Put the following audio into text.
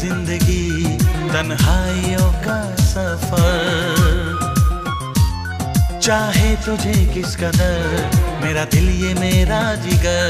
ज़िंदगी तन्हाइयों का सफ़र। चाहे तुझे किस कदर मेरा दिल ये मेरा जिगर।